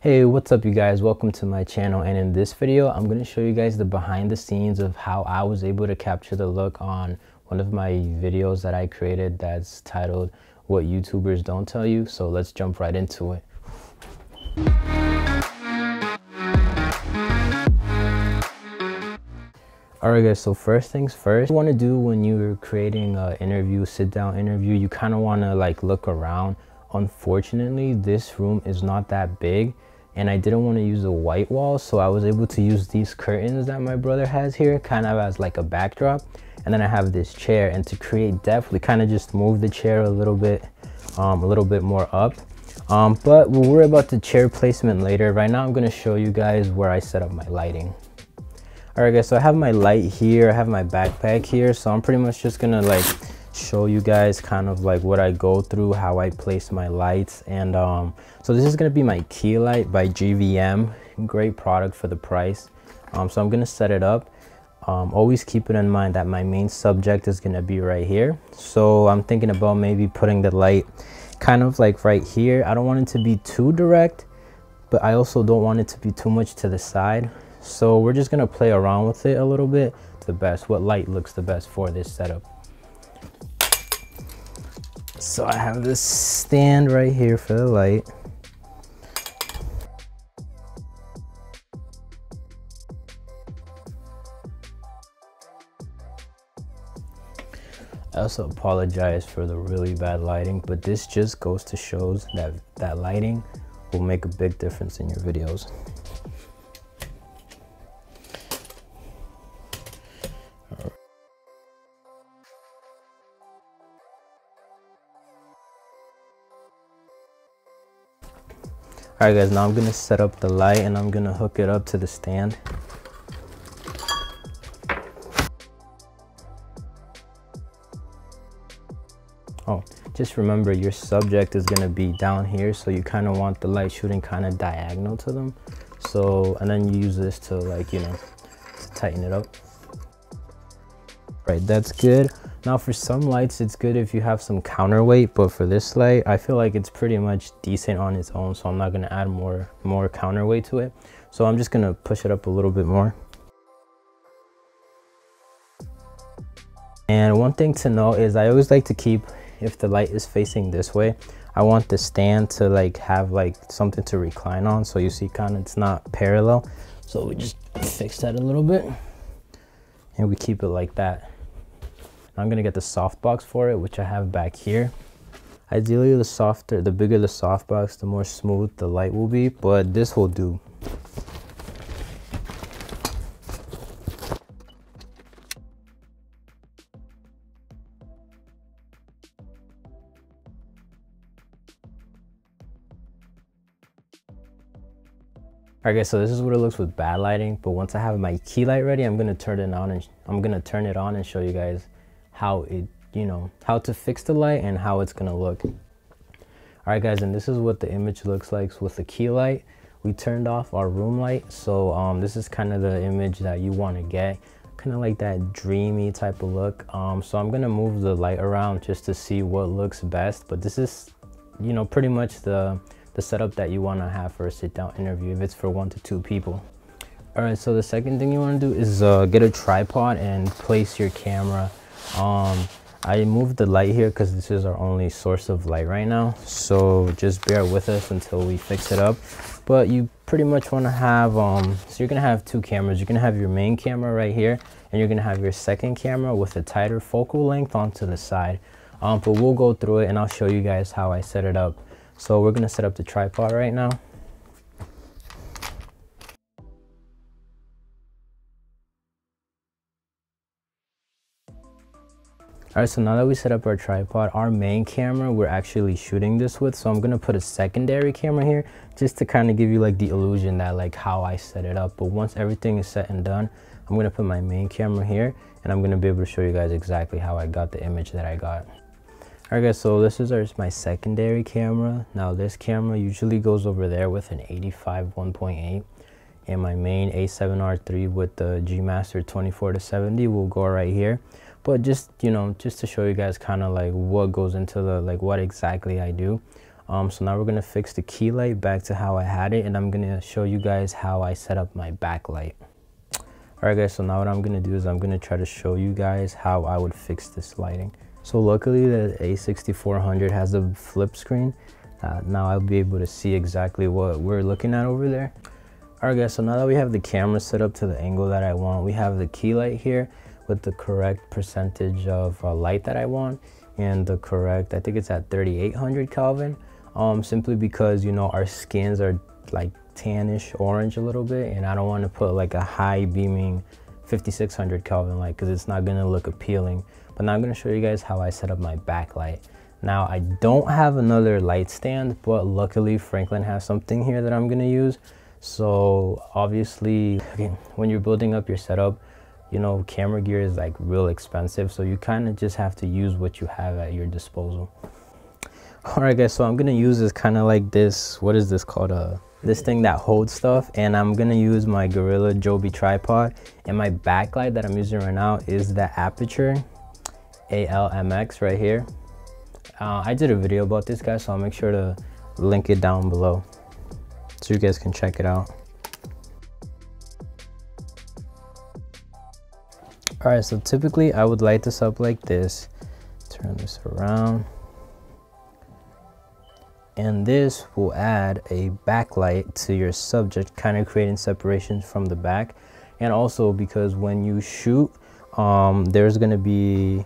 Hey, what's up you guys? Welcome to my channel and in this video, I'm going to show you guys the behind the scenes of how I was able to capture the look on one of my videos that I created that's titled What YouTubers Don't Tell You. So let's jump right into it. Alright guys, so first things first, you want to do when you're creating an interview, sit down interview, you kind of want to like look around. Unfortunately, this room is not that big and I didn't want to use the white wall so I was able to use these curtains that my brother has here kind of as like a backdrop. And then I have this chair and to create depth we kind of just move the chair a little bit um, a little bit more up. Um, but we'll worry about the chair placement later. Right now I'm going to show you guys where I set up my lighting. Alright guys, so I have my light here, I have my backpack here, so I'm pretty much just gonna like show you guys kind of like what I go through, how I place my lights. And um, so this is gonna be my key light by GVM. Great product for the price. Um, so I'm gonna set it up. Um, always keep it in mind that my main subject is gonna be right here. So I'm thinking about maybe putting the light kind of like right here. I don't want it to be too direct, but I also don't want it to be too much to the side. So we're just gonna play around with it a little bit. The best, what light looks the best for this setup. So I have this stand right here for the light. I also apologize for the really bad lighting, but this just goes to shows that that lighting will make a big difference in your videos. Alright guys, now I'm gonna set up the light and I'm gonna hook it up to the stand. Oh, just remember your subject is gonna be down here, so you kind of want the light shooting kind of diagonal to them. So, and then you use this to like, you know, to tighten it up. Right, that's good. Now for some lights, it's good if you have some counterweight, but for this light, I feel like it's pretty much decent on its own, so I'm not gonna add more, more counterweight to it. So I'm just gonna push it up a little bit more. And one thing to know is I always like to keep, if the light is facing this way, I want the stand to like have like something to recline on. So you see kind of it's not parallel. So we just fix that a little bit and we keep it like that. I'm gonna get the softbox for it, which I have back here. Ideally, the softer, the bigger the softbox, the more smooth the light will be, but this will do. Alright guys, so this is what it looks with bad lighting, but once I have my key light ready, I'm gonna turn it on and I'm gonna turn it on and show you guys how it, you know, how to fix the light and how it's gonna look. All right guys, and this is what the image looks like with the key light. We turned off our room light. So um, this is kind of the image that you wanna get. Kind of like that dreamy type of look. Um, so I'm gonna move the light around just to see what looks best. But this is, you know, pretty much the, the setup that you wanna have for a sit down interview if it's for one to two people. All right, so the second thing you wanna do is uh, get a tripod and place your camera um i moved the light here because this is our only source of light right now. So just bear with us until we fix it up. But you pretty much want to have um so you're gonna have two cameras. You're gonna have your main camera right here and you're gonna have your second camera with a tighter focal length onto the side. Um but we'll go through it and i'll show you guys how i set it up. So we're gonna set up the tripod right now all right so now that we set up our tripod our main camera we're actually shooting this with so i'm gonna put a secondary camera here just to kind of give you like the illusion that like how i set it up. But once everything is set and done i'm gonna put my main camera here and i'm gonna be able to show you guys exactly how i got the image that i got. All right guys so this is our, my secondary camera. Now this camera usually goes over there with an 85 1.8 and my main a7r3 with the g master 24 to 70 will go right here but just you know just to show you guys kind of like what goes into the like what exactly i do Um, so now we're gonna fix the key light back to how I had it and I'm gonna show you guys how I set up my backlight. Alright guys, so now what I'm gonna do is I'm gonna try to show you guys how I would fix this lighting. So luckily the A6400 has a flip screen. Uh, now I'll be able to see exactly what we're looking at over there. Alright guys, so now that we have the camera set up to the angle that I want, we have the key light here with the correct percentage of uh, light that I want and the correct, I think it's at 3800 Kelvin. Um, simply because, you know, our skins are like tannish orange a little bit and I don't want to put like a high beaming 5600 Kelvin light because it's not going to look appealing. But now I'm going to show you guys how I set up my backlight. Now I don't have another light stand, but luckily Franklin has something here that I'm going to use. So obviously, okay, when you're building up your setup, you know, camera gear is like real expensive. So you kind of just have to use what you have at your disposal. All right, guys, so I'm to use this kind of like this, what is this called? Uh, this thing that holds stuff and I'm gonna use my Gorilla Joby tripod and my backlight that I'm using right now is the Aputure ALMX right here. Uh, I did a video about this guy so I'll make sure to link it down below so you guys can check it out. All right, so typically I would light this up like this. Turn this around. And this will add a backlight to your subject kind of creating separation from the back. And also because when you shoot um, there's to be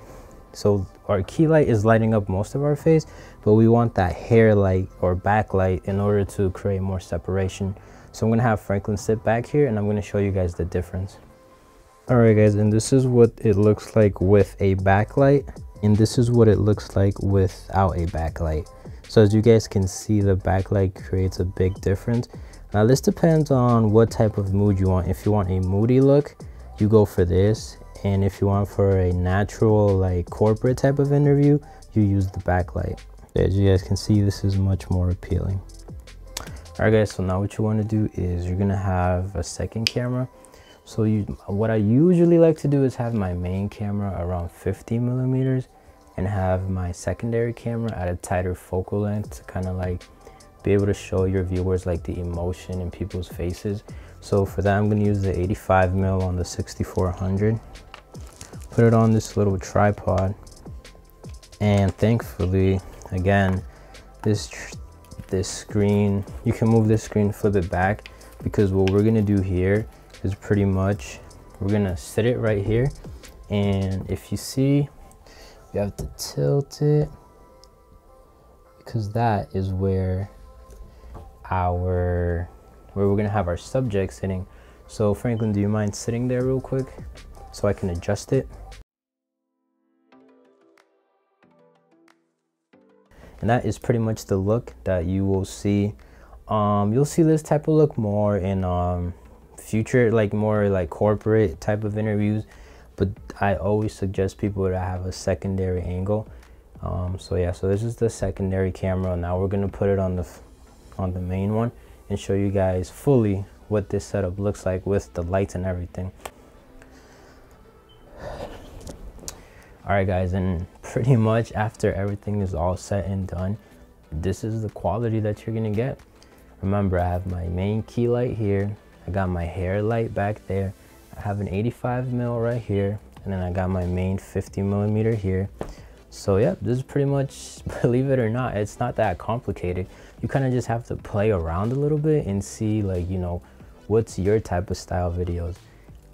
so our key light is lighting up most of our face but we want that hair light or backlight in order to create more separation. So I'm to have Franklin sit back here and I'm to show you guys the difference alright guys and this is what it looks like with a backlight and this is what it looks like without a backlight so as you guys can see, the backlight creates a big difference. Now this depends on what type of mood you want. If you want a moody look, you go for this. And if you want for a natural, like corporate type of interview, you use the backlight. As you guys can see, this is much more appealing. All right guys, so now what you wanna do is you're gonna have a second camera. So you, what I usually like to do is have my main camera around 50 millimeters and have my secondary camera at a tighter focal length to kind of like be able to show your viewers like the emotion in people's faces. So for that, I'm gonna use the 85 mil on the 6400. Put it on this little tripod. And thankfully, again, this this screen, you can move this screen, flip it back, because what we're gonna do here is pretty much, we're gonna set it right here. And if you see, you have to tilt it because that is where our where we're gonna have our subject sitting so Franklin do you mind sitting there real quick so I can adjust it and that is pretty much the look that you will see um, you'll see this type of look more in um, future like more like corporate type of interviews but I always suggest people to have a secondary angle. Um, so yeah, so this is the secondary camera. Now we're gonna put it on the on the main one and show you guys fully what this setup looks like with the lights and everything. All right guys, and pretty much after everything is all set and done, this is the quality that you're gonna get. Remember, I have my main key light here. I got my hair light back there. I have an 85 mil right here and then I got my main 50 millimeter here. So yeah, this is pretty much, believe it or not, it's not that complicated. You kind of just have to play around a little bit and see like, you know, what's your type of style videos.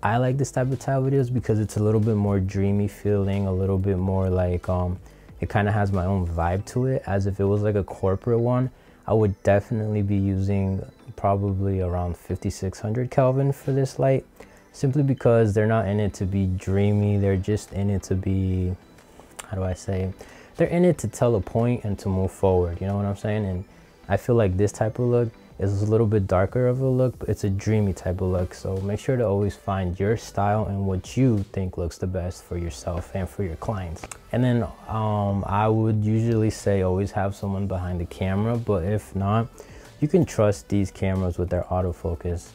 I like this type of style videos because it's a little bit more dreamy feeling, a little bit more like, um, it kind of has my own vibe to it as if it was like a corporate one. I would definitely be using probably around 5600 Kelvin for this light simply because they're not in it to be dreamy they're just in it to be how do i say they're in it to tell a point and to move forward you know what i'm saying? And i feel like this type of look is a little bit darker of a look but it's a dreamy type of look. So make sure to always find your style and what you think looks the best for yourself and for your clients. And then um, i would usually say always have someone behind the camera but if not you can trust these cameras with their autofocus.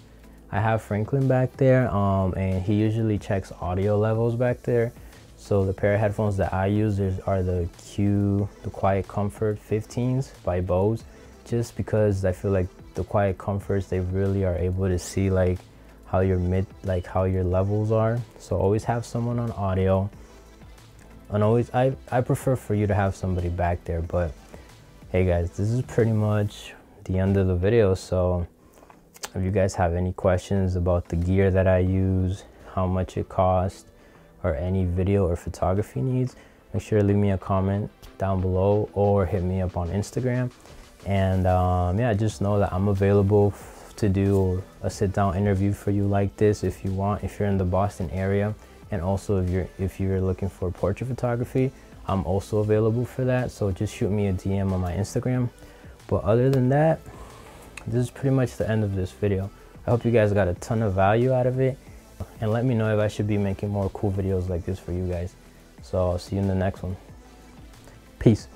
I have Franklin back there um, and he usually checks audio levels back there. So the pair of headphones that I use are the Q, the Quiet Comfort 15s by Bose, just because I feel like the Quiet Comforts, they really are able to see like how your mid, like how your levels are. So always have someone on audio. And always, I, I prefer for you to have somebody back there, but hey guys, this is pretty much the end of the video. So if you guys have any questions about the gear that I use, how much it costs, or any video or photography needs, make sure to leave me a comment down below or hit me up on Instagram. And um, yeah, just know that I'm available to do a sit down interview for you like this if you want, if you're in the Boston area. And also if you're, if you're looking for portrait photography, I'm also available for that. So just shoot me a DM on my Instagram. But other than that, this is pretty much the end of this video. I hope you guys got a ton of value out of it and let me know if I should be making more cool videos like this for you guys. So I'll see you in the next one. Peace.